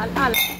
al, al.